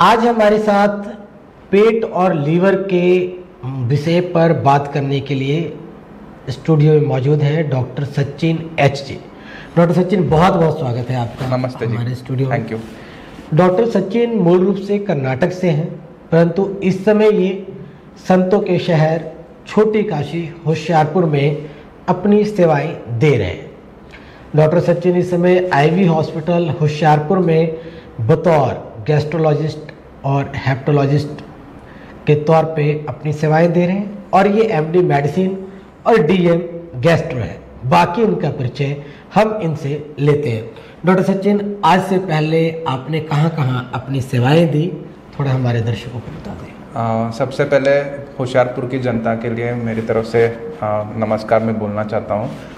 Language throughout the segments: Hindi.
आज हमारे साथ पेट और लीवर के विषय पर बात करने के लिए स्टूडियो में मौजूद हैं doctor Sachin H ji. Doctor Sachin बहुत बहुत स्वागत है आपका नमस्ते जी। हमारे studio thank you doctor Sachin मूल रूप से कर्नाटक से हैं परंतु इस समय ये संतों के शहर छोटी काशी होशियारपुर में अपनी सेवाएँ दे रहे हैं। डॉक्टर सचिन इस समय आईवी हॉस्पिटल होशियारपुर में बतौर गैस्ट्रोलॉजिस्ट और हेप्टोलॉजिस्ट के तौर पे अपनी सेवाएँ दे रहे हैं और ये एमडी मेडिसिन और डीएम गैस्ट्रो है। बाकी उनका परिचय हम इनसे लेते हैं। डॉक्टर सचिन आज से पहले आपने कहाँ कहाँ अपनी सेवाएँ दी? थोड़ा हमारे दर्शकों को बता दें। सबसे पहले होशियारपुर की जनता के लिए मेरी तरफ़ से आ, नमस्कार मैं बोलना चाहता हूँ।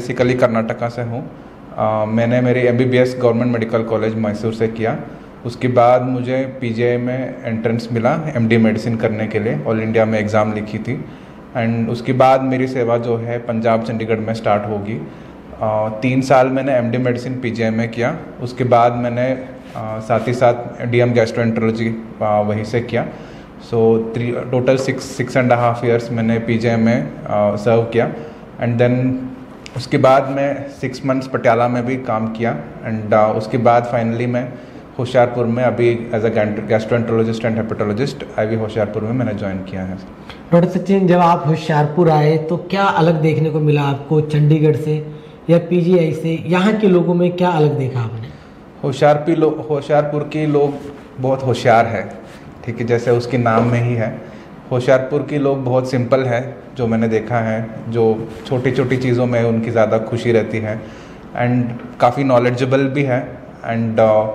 बेसिकली कर्नाटका से हूँ। मैंने मेरी MBBS government medical college Mysore से किया। उसके बाद मुझे पी में एंट्रेंस मिला एमडी मेडिसिन करने के लिए। ऑल इंडिया में एग्ज़ाम लिखी थी। एंड उसके बाद मेरी सेवा जो है, पंजाब, चंडीगढ़ में स्टार्ट होगी। तीन साल मैंने एमडी मेडिसिन पी में किया। उसके बाद मैंने साथ ही साथ डी एम गैस्ट्रोएंट्रोलॉजी वहीं से किया। So three total six six and half years मैंने पी में सर्व किया। एंड देन उसके बाद मैं सिक्स मंथ्स पटियाला में भी काम किया एंड uh, उसके बाद फाइनली मैं होशियारपुर में अभी as a gastroenterologist and hepatologist I Hoshiarpur में मैंने ज्वाइन किया है। डॉक्टर सचिन जब आप होशियारपुर आए तो क्या अलग देखने को मिला आपको चंडीगढ़ से या पीजीआई से? यहाँ के लोगों में क्या अलग देखा आपने? होशियारपुर लोग होशियारपुर के लोग बहुत होशियार है। ठीक है जैसे उसके नाम में ही है। होशियारपुर के लोग बहुत सिंपल है जो मैंने देखा है जो छोटी छोटी चीज़ों में उनकी ज़्यादा खुशी रहती है एंड काफ़ी नॉलेजेबल भी है एंड uh,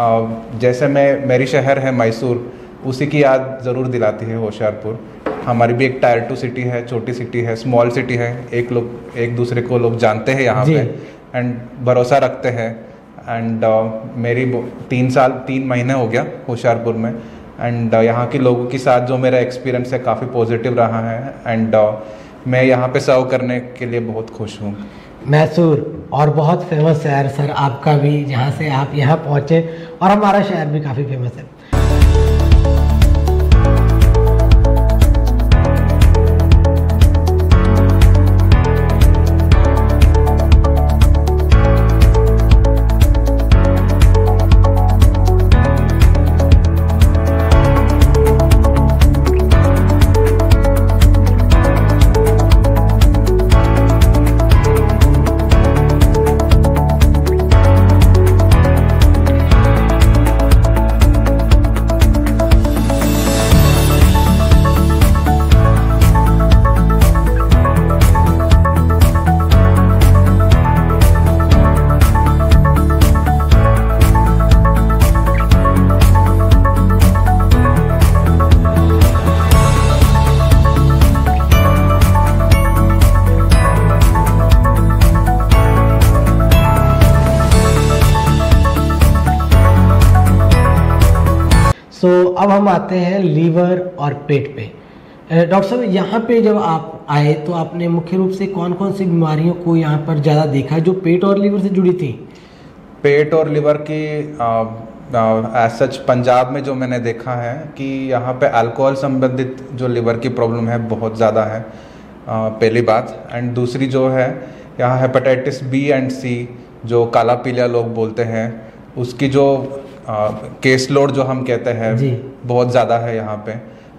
uh, जैसे मैं मेरी शहर है मैसूर उसी की याद ज़रूर दिलाती है होशियारपुर। हमारी भी एक टायर टू सिटी है छोटी सिटी है स्मॉल सिटी है एक लोग एक दूसरे को लोग जानते हैं यहाँ पे एंड भरोसा रखते हैं एंड uh, मेरी तीन साल तीन महीने हो गया होशियारपुर में। एंड uh, यहाँ के लोगों के साथ जो मेरा एक्सपीरियंस है काफ़ी पॉजिटिव रहा है। एंड uh, मैं यहाँ पे सर्व करने के लिए बहुत खुश हूँ। मैसूर और बहुत फ़ेमस शहर सर आपका भी जहाँ से आप यहाँ पहुँचे। और हमारा शहर भी काफ़ी फ़ेमस है। सो so, अब हम आते हैं लीवर और पेट पे। डॉक्टर साहब यहाँ पे जब आप आए तो आपने मुख्य रूप से कौन कौन सी बीमारियों को यहाँ पर ज़्यादा देखा जो पेट और लीवर से जुड़ी थी? पेट और लीवर की एज सच पंजाब में जो मैंने देखा है कि यहाँ पे अल्कोहल संबंधित जो लीवर की प्रॉब्लम है बहुत ज़्यादा है। आ, पहली बात। एंड दूसरी जो है यहाँ हेपेटाइटिस बी एंड सी जो काला पीलिया लोग बोलते हैं उसकी जो केस लोड जो हम कहते हैं बहुत ज़्यादा है यहाँ पे।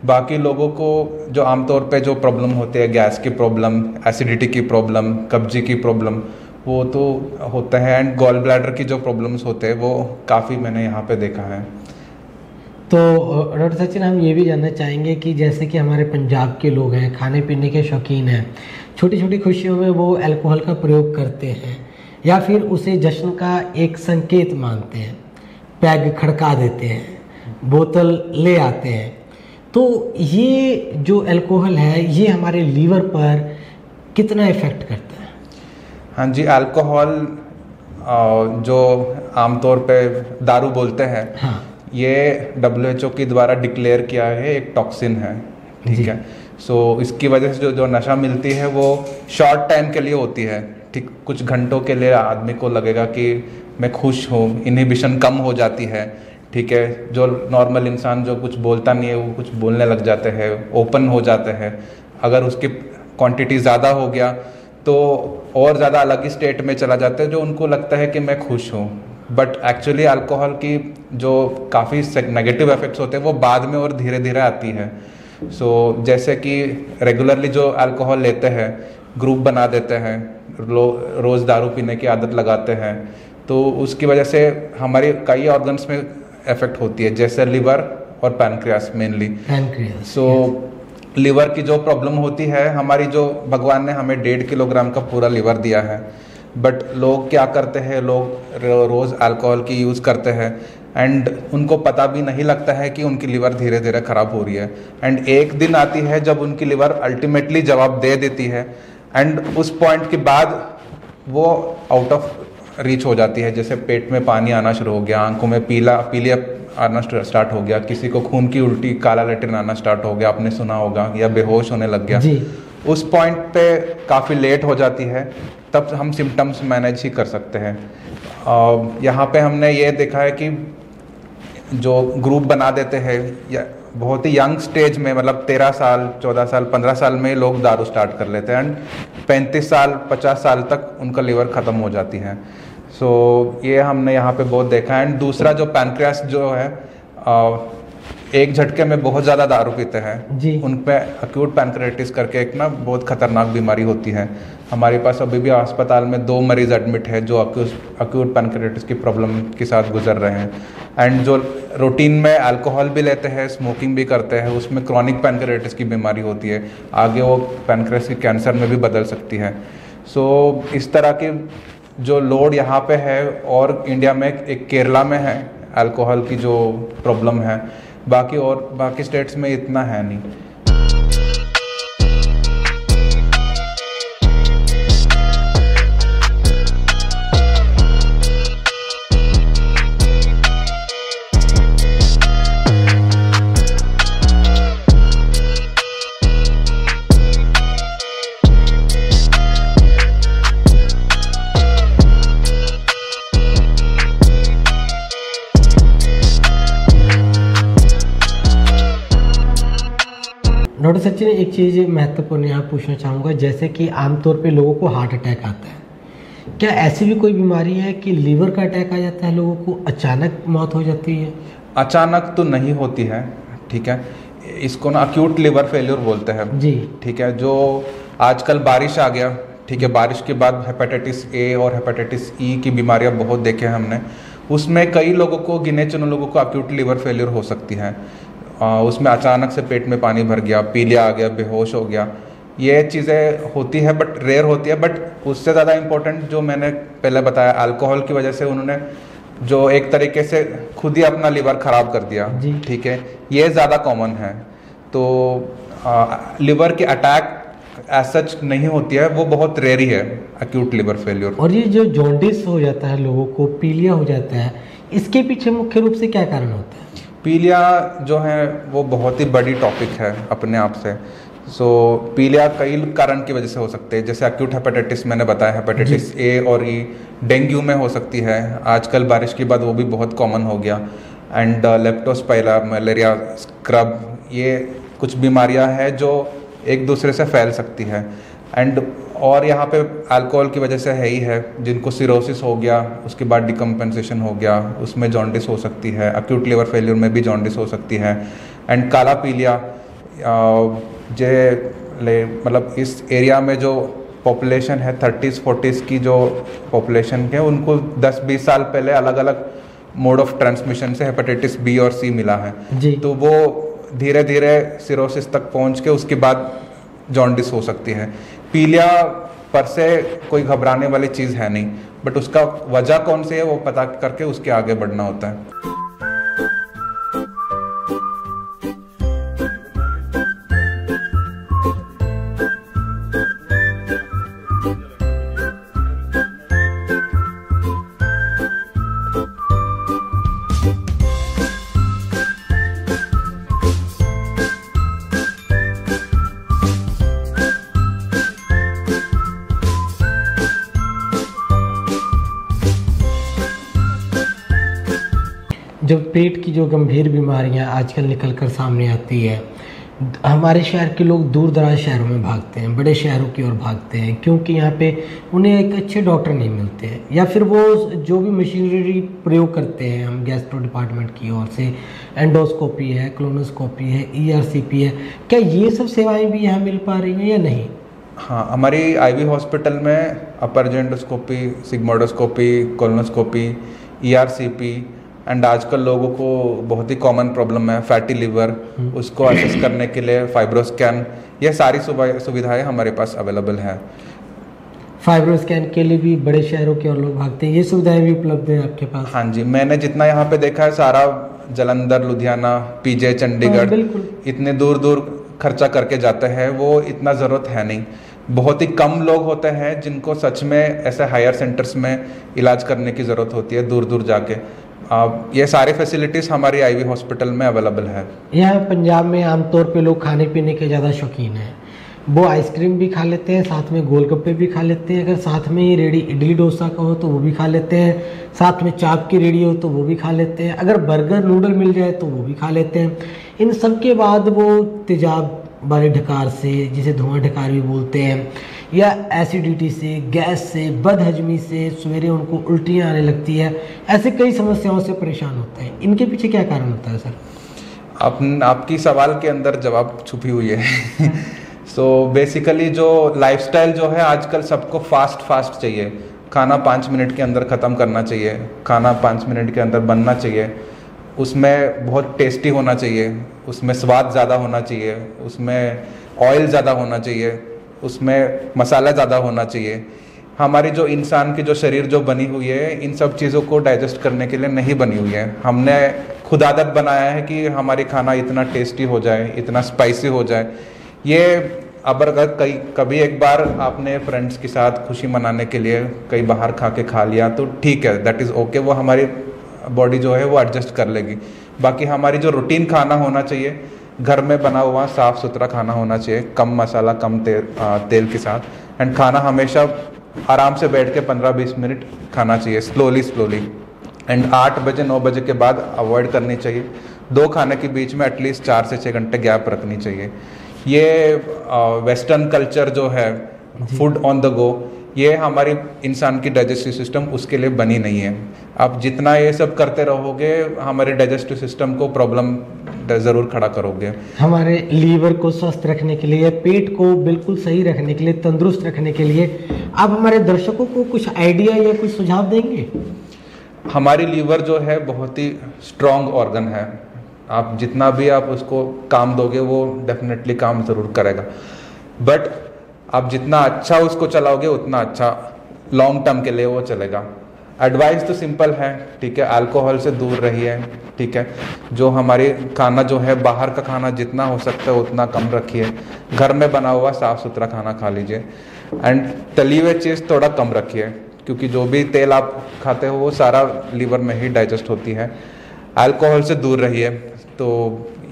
बाकी लोगों को जो आमतौर पे जो प्रॉब्लम होती है गैस की प्रॉब्लम एसिडिटी की प्रॉब्लम कब्जी की प्रॉब्लम वो तो होते हैं एंड गॉल ब्लैडर की जो प्रॉब्लम्स होते हैं वो काफ़ी मैंने यहाँ पे देखा है। तो डॉक्टर सचिन हम ये भी जानना चाहेंगे कि जैसे कि हमारे पंजाब के लोग हैं खाने पीने के शौकीन हैं छोटी छोटी खुशियों में वो अल्कोहल का प्रयोग करते हैं या फिर उसे जश्न का एक संकेत मानते हैं। पैग खड़का देते हैं बोतल ले आते हैं। तो ये जो अल्कोहल है ये हमारे लीवर पर कितना इफ़ेक्ट करता है? हाँ जी अल्कोहल जो आमतौर पे दारू बोलते हैं हाँ। ये डब्ल्यू एच ओ के द्वारा डिक्लेयर किया है एक टॉक्सिन है ठीक है? सो so, इसकी वजह से जो जो नशा मिलती है वो शॉर्ट टाइम के लिए होती है ठीक? कुछ घंटों के लिए आदमी को लगेगा कि मैं खुश हूँ इनहिबिशन कम हो जाती है ठीक है? जो नॉर्मल इंसान जो कुछ बोलता नहीं है वो कुछ बोलने लग जाते हैं ओपन हो जाते हैं। अगर उसकी क्वांटिटी ज़्यादा हो गया तो और ज़्यादा अलग ही स्टेट में चला जाता है जो उनको लगता है कि मैं खुश हूँ। बट एक्चुअली अल्कोहल की जो काफ़ी नेगेटिव इफेक्ट्स होते हैं वो बाद में और धीरे धीरे आती है। सो so, जैसे कि रेगुलरली जो अल्कोहल लेते हैं ग्रुप बना देते हैं रोज़ दारू पीने की आदत लगाते हैं तो उसकी वजह से हमारे कई ऑर्गन्स में इफ़ेक्ट होती है जैसे लिवर और पैनक्रियास मेनली सो लिवर की जो प्रॉब्लम होती है हमारी जो भगवान ने हमें डेढ़ किलोग्राम का पूरा लिवर दिया है बट लोग क्या करते हैं लोग रोज़ अल्कोहल की यूज़ करते हैं एंड उनको पता भी नहीं लगता है कि उनकी लिवर धीरे धीरे ख़राब हो रही है. एंड एक दिन आती है जब उनकी लिवर अल्टीमेटली जवाब दे देती है एंड उस पॉइंट के बाद वो आउट ऑफ़ रीच हो जाती है। जैसे पेट में पानी आना शुरू हो गया आँखों में पीला पीलिया आना स्टार्ट हो गया। किसी को खून की उल्टी काला लेटरिन आना स्टार्ट हो गया। आपने सुना होगा या बेहोश होने लग गया। जी। उस पॉइंट पे काफ़ी लेट हो जाती है। तब हम सिम्टम्स मैनेज ही कर सकते हैं। यहाँ पे हमने ये देखा है कि जो ग्रुप बना देते हैं या बहुत ही यंग स्टेज में मतलब तेरह साल चौदह साल पंद्रह साल में लोग दारू स्टार्ट कर लेते हैं। एंड पैंतीस साल पचास साल तक उनका लीवर ख़त्म हो जाती है। सो so, ये हमने यहाँ पे बहुत देखा है। एंड दूसरा जो पैनक्रियास जो है एक झटके में बहुत ज़्यादा दारू पीते हैं। जी। उन पर अक्यूट पैनक्रेटिस करके एक ना बहुत खतरनाक बीमारी होती है। हमारे पास अभी भी अस्पताल में दो मरीज़ एडमिट है जो अक्यूट पैनक्रेटिस की प्रॉब्लम के साथ गुजर रहे हैं। एंड जो रूटीन में अल्कोहल भी लेते हैं स्मोकिंग भी करते हैं उसमें क्रॉनिक पैनक्रेटिस की बीमारी होती है। आगे वो पैनक्रेस के कैंसर में भी बदल सकती है। सो so, इस तरह की जो लोड यहाँ पे है और इंडिया में एक केरला में है अल्कोहल की जो प्रॉब्लम है, बाकी और, बाकी स्टेट्स में इतना है नहीं। एक चीज़ महत्वपूर्ण यहाँ पूछना चाहूँगा जैसे कि आमतौर पे लोगों को हार्ट अटैक आता है। क्या ऐसी भी कोई बीमारी है कि लीवर का अटैक आ जाता है लोगों को अचानक मौत हो जाती है? अचानक तो नहीं होती है ठीक है? इसको ना अक्यूट लिवर फेल्योर बोलते हैं। जी। ठीक है जो आजकल बारिश आ गया ठीक है बारिश के बाद हेपेटाइटिस ए और हेपेटाइटिस ई की बीमारियाँ बहुत देखे हैं हमने। उसमें कई लोगों को गिने चुने लोगों को अक्यूट लिवर फेल्योर हो सकती है। उसमें अचानक से पेट में पानी भर गया पीलिया आ गया बेहोश हो गया। ये चीज़ें होती है बट रेयर होती है बट उससे ज़्यादा इम्पोर्टेंट जो मैंने पहले बताया अल्कोहल की वजह से उन्होंने जो एक तरीके से खुद ही अपना लीवर ख़राब कर दिया। ठीक है? ये ज़्यादा कॉमन है। तो आ, लिवर के अटैक सच नहीं होती है वो बहुत रेयर ही है अक्यूट लिवर फेल्योर और ये जो जॉन्डिस हो जाता है लोगों को पीलिया हो जाता है इसके पीछे मुख्य रूप से क्या कारण होता है? पीलिया जो है वो बहुत ही बड़ी टॉपिक है अपने आप से। सो so, पीलिया कई कारण की वजह से हो सकते हैं। जैसे अक्यूट हेपेटाइटिस मैंने बताया हेपेटाइटिस ए और ई डेंगू में हो सकती है। आजकल बारिश के बाद वो भी बहुत कॉमन हो गया। एंड लेप्टोस्पाइला मलेरिया स्क्रब ये कुछ बीमारियाँ हैं जो एक दूसरे से फैल सकती है। एंड और यहाँ पे अल्कोहल की वजह से है ही है जिनको सिरोसिस हो गया उसके बाद डिकम्पनसेशन हो गया उसमें जॉन्डिस हो सकती है अक्यूट लिवर फेलियर में भी जॉन्डिस हो सकती है एंड काला पीलिया जे ले मतलब इस एरिया में जो पॉपुलेशन है थर्टीज़ फोर्टीज़ की जो पॉपुलेशन है उनको 10-20 साल पहले अलग अलग मोड ऑफ़ ट्रांसमिशन से हेपेटाइटिस बी और सी मिला है। जी। तो वो धीरे धीरे सिरोसिस तक पहुँच के उसके बाद जॉन्डिस हो सकती है। पीलिया पर से कोई घबराने वाली चीज़ है नहीं बट उसका वजह कौन सी है वो पता करके उसके आगे बढ़ना होता है। पेट की जो गंभीर बीमारियाँ आजकल निकल कर सामने आती है, हमारे शहर के लोग दूर दराज शहरों में भागते हैं, बड़े शहरों की ओर भागते हैं, क्योंकि यहाँ पे उन्हें एक अच्छे डॉक्टर नहीं मिलते हैं, या फिर वो जो भी मशीनरी प्रयोग करते हैं, हम गैस्ट्रो डिपार्टमेंट की ओर से, एंडोस्कोपी है, क्लोनोस्कोपी है ईआरसीपी है, क्या ये सब सेवाएँ भी यहाँ मिल पा रही हैं या नहीं? हाँ हमारी आईवी हॉस्पिटल में upper endoscopy, sigmoidoscopy, colonoscopy ERCP and आजकल लोगों को बहुत ही कॉमन प्रॉब्लम है फैटी लिवर उसको असेस करने के लिए फाइब्रोस्कैन ये सारी सुविधाएँ हमारे पास अवेलेबल है। फाइब्रो स्कैन के लिए भी बड़े शहरों के और लोग भागते हैं ये सुविधाएँ भी उपलब्ध है आपके पास? हाँ जी मैंने जितना यहाँ पे देखा है सारा जलंधर लुधियाना पीजे चंडीगढ़ हाँ, इतने दूर दूर खर्चा करके जाते हैं वो इतना ज़रूरत है नहीं। बहुत ही कम लोग होते हैं जिनको सच में ऐसे हायर सेंटर्स में इलाज करने की ज़रूरत होती है दूर दूर जाके। ये सारे फैसिलिटीज़ हमारी आईवी हॉस्पिटल में अवेलेबल है। यहाँ पंजाब में आमतौर पे लोग खाने पीने के ज़्यादा शौकीन हैं। वो आइसक्रीम भी खा लेते हैं, साथ में गोलगप्पे भी खा लेते हैं। अगर साथ में ही रेडी इडली डोसा का हो तो वो भी खा लेते हैं। साथ में चाप की रेडी हो तो वो भी खा लेते हैं। अगर बर्गर नूडल मिल जाए तो वो भी खा लेते हैं। इन सब के बाद वो तेजाब वाले ढकार से, जिसे धुआँ ढकार भी बोलते हैं या एसिडिटी से, गैस से, बदहजमी से सवेरे उनको उल्टियाँ आने लगती है। ऐसे कई समस्याओं से परेशान होते हैं। इनके पीछे क्या कारण होता है, सर? आप, आपकी सवाल के अंदर जवाब छुपी हुई है। सो बेसिकली जो लाइफस्टाइल जो है, आजकल सबको फास्ट फास्ट चाहिए। खाना पाँच मिनट के अंदर ख़त्म करना चाहिए। खाना पाँच मिनट के अंदर बनना चाहिए। उसमें बहुत टेस्टी होना चाहिए। उसमें स्वाद ज़्यादा होना चाहिए। उसमें ऑयल ज़्यादा होना चाहिए। उसमें मसाला ज़्यादा होना चाहिए। हमारी जो इंसान की जो शरीर जो बनी हुई है, इन सब चीज़ों को डाइजेस्ट करने के लिए नहीं बनी हुई है। हमने खुद आदत बनाया है कि हमारी खाना इतना टेस्टी हो जाए, इतना स्पाइसी हो जाए। ये अब अगर कई, कभी एक बार आपने फ्रेंड्स के साथ खुशी मनाने के लिए कहीं बाहर खा के खा लिया तो ठीक है दैट इज़ ओके वो हमारी बॉडी जो है वो एडजस्ट कर लेगी। बाकी हमारी जो रूटीन खाना होना चाहिए घर में बना हुआ साफ़ सुथरा खाना होना चाहिए कम मसाला कम तेल आ, तेल के साथ। एंड खाना हमेशा आराम से बैठ के 15-20 मिनट खाना चाहिए स्लोली स्लोली एंड आठ बजे नौ बजे के बाद अवॉइड करनी चाहिए। दो खाने के बीच में एटलीस्ट चार से छः घंटे गैप रखनी चाहिए। ये वेस्टर्न कल्चर जो है फ़ूड ऑन द गो ये हमारी इंसान की डाइजेस्टिव सिस्टम उसके लिए बनी नहीं है। आप जितना ये सब करते रहोगे हमारे डाइजेस्टिव सिस्टम को प्रॉब्लम ज़रूर खड़ा करोगे। हमारे लीवर को स्वस्थ रखने के लिए पेट को बिल्कुल सही रखने के लिए तंदुरुस्त रखने के लिए आप हमारे दर्शकों को कुछ आइडिया या कुछ सुझाव देंगे? हमारी लीवर जो है बहुत ही स्ट्रॉन्ग ऑर्गन है। आप जितना भी आप उसको काम दोगे वो डेफिनेटली काम ज़रूर करेगा। बट आप जितना अच्छा उसको चलाओगे, उतना अच्छा लॉन्ग टर्म के लिए वो चलेगा। एडवाइस तो सिंपल है, ठीक है? अल्कोहल से दूर रहिए, ठीक है? जो हमारी खाना जो है, बाहर का खाना जितना हो सकता है, उतना कम रखिए। घर में बना हुआ साफ़ सुथरा खाना खा लीजिए। एंड तली हुई चीज़ थोड़ा कम रखिए, क्योंकि जो भी तेल आप खाते हो, वो सारा लीवर में ही डाइजेस्ट होती है। अल्कोहल से दूर रहिए तो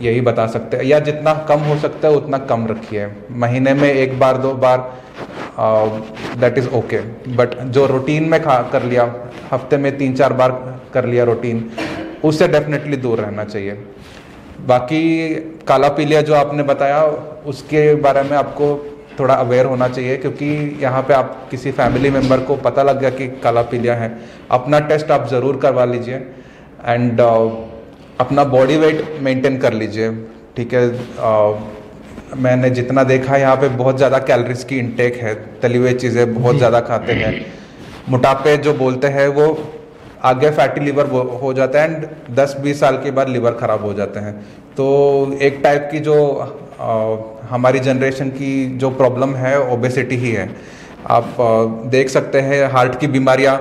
यही बता सकते हैं। या जितना कम हो सकता है उतना कम रखिए। महीने में एक बार दो बार दैट इज़ ओके बट जो रूटीन में खा कर लिया हफ़्ते में तीन चार बार कर लिया रूटीन उससे डेफिनेटली दूर रहना चाहिए। बाकी काला पीलिया जो आपने बताया उसके बारे में आपको थोड़ा अवेयर होना चाहिए क्योंकि यहाँ पे आप किसी फैमिली मेंबर को पता लग गया कि काला पीलिया है। अपना टेस्ट आप ज़रूर करवा लीजिए। एंड uh, अपना बॉडी वेट मेंटेन कर लीजिए ठीक है? uh, मैंने जितना देखा यहाँ पे बहुत ज़्यादा कैलोरीज की इंटेक है तली हुई चीज़ें बहुत ज़्यादा खाते हैं। मोटापे जो बोलते हैं वो आगे फैटी लीवर हो जाता है एंड 10-20 साल के बाद लिवर ख़राब हो जाते हैं। तो एक टाइप की जो आ, हमारी जनरेशन की जो प्रॉब्लम है ओबेसिटी ही है। आप आ, देख सकते हैं हार्ट की बीमारियाँ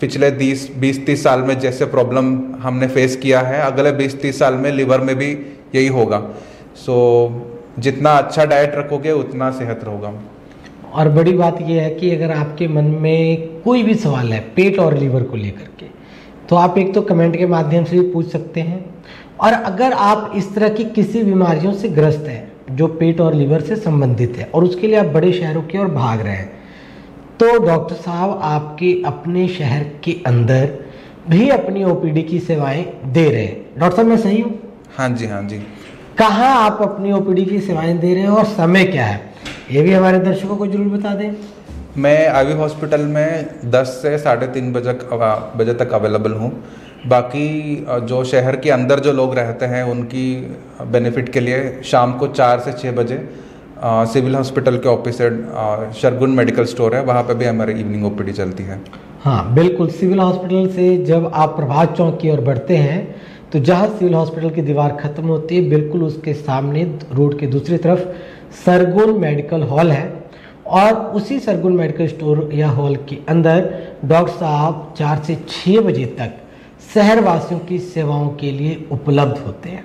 पिछले 20 बीस तीस साल में जैसे प्रॉब्लम हमने फेस किया है अगले 20 तीस साल में लिवर में भी यही होगा। सो so, जितना अच्छा डाइट रखोगे उतना सेहत रहोगा। और बड़ी बात यह है कि अगर आपके मन में कोई भी सवाल है पेट और लीवर को लेकर के तो आप एक तो कमेंट के माध्यम से भी पूछ सकते हैं। और अगर आप इस तरह की किसी बीमारियों से ग्रस्त हैं जो पेट और लीवर से संबंधित है और उसके लिए आप बड़े शहरों की ओर भाग रहे हैं तो डॉक्टर साहब आपके अपने शहर के अंदर भी अपनी ओपीडी की सेवाएँ दे रहे हैं। डॉक्टर साहब मैं सही हूँ? हाँ जी हाँ जी। कहाँ आप अपनी ओपीडी की सेवाएँ दे रहे हैं और समय क्या है? ये भी हमारे दर्शकों को ज़रूर बता दें। मैं आईवी हॉस्पिटल में 10 से साढ़े तीन बजे बजे तक अवेलेबल हूँ। बाकी जो शहर के अंदर जो लोग रहते हैं उनकी बेनिफिट के लिए शाम को चार से छः बजे सिविल हॉस्पिटल के ऑपोजिट शरगुन मेडिकल स्टोर है, वहाँ पे भी हमारी इवनिंग ओपीडी चलती है। हाँ बिल्कुल, सिविल हॉस्पिटल से जब आप प्रभात चौक की ओर बढ़ते हैं तो जहाँ सिविल हॉस्पिटल की दीवार खत्म होती है, बिल्कुल उसके सामने रोड के दूसरी तरफ़ सरगुन मेडिकल हॉल है और उसी सरगुन मेडिकल स्टोर या हॉल के अंदर डॉक्टर साहब चार से छः बजे तक शहरवासियों की सेवाओं के लिए उपलब्ध होते हैं।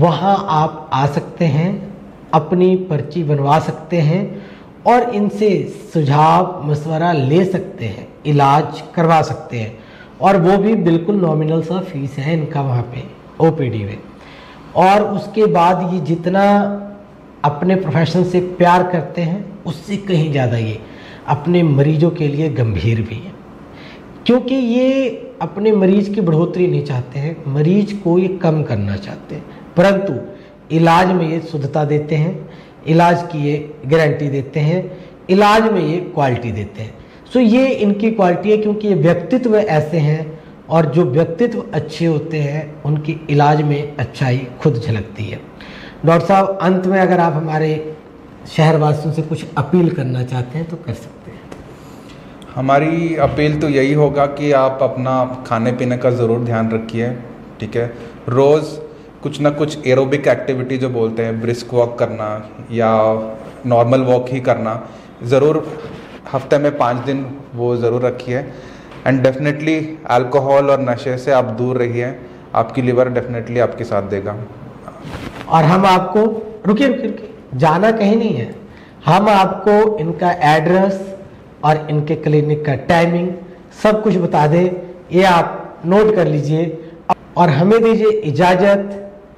वहाँ आप आ सकते हैं अपनी पर्ची बनवा सकते हैं और इनसे सुझाव, मशवरा ले सकते हैं, इलाज करवा सकते हैं। और वो भी बिल्कुल नॉमिनल सा फ़ीस है इनका वहाँ पे ओपीडी में। और उसके बाद ये जितना अपने प्रोफेशन से प्यार करते हैं, उससे कहीं ज़्यादा ये अपने मरीजों के लिए गंभीर भी है। क्योंकि ये अपने मरीज़ की बढ़ोतरी नहीं चाहते हैं, मरीज़ को ये कम करना चाहते हैं। परंतु इलाज में ये शुद्धता देते हैं, इलाज की ये गारंटी देते हैं, इलाज में ये क्वालिटी देते हैं। सो ये इनकी क्वालिटी है क्योंकि ये व्यक्तित्व ऐसे हैं और जो व्यक्तित्व अच्छे होते हैं, उनकी इलाज में अच्छाई खुद झलकती है। डॉक्टर साहब, अंत में अगर आप हमारे शहरवासियों से कुछ अपील करना चाहते हैं तो कर सकते हैं। हमारी अपील तो यही होगा कि आप अपना खाने पीने का ज़रूर ध्यान रखिए, ठीक है? रोज़ कुछ ना कुछ एरोबिक एक्टिविटी जो बोलते हैं ब्रिस्क वॉक करना या नॉर्मल वॉक ही करना, ज़रूर हफ़्ते में पाँच दिन वो ज़रूर रखिए। एंड डेफिनेटली अल्कोहल और नशे से आप दूर रहिए, आपकी लिवर डेफिनेटली आपके साथ देगा। और हम आपको, रुकिए रुकिए रुकिए, जाना कहीं नहीं है। हम आपको इनका एड्रेस और इनके क्लिनिक का टाइमिंग सब कुछ बता दें। ये आप नोट कर लीजिए और हमें दीजिए इजाज़त।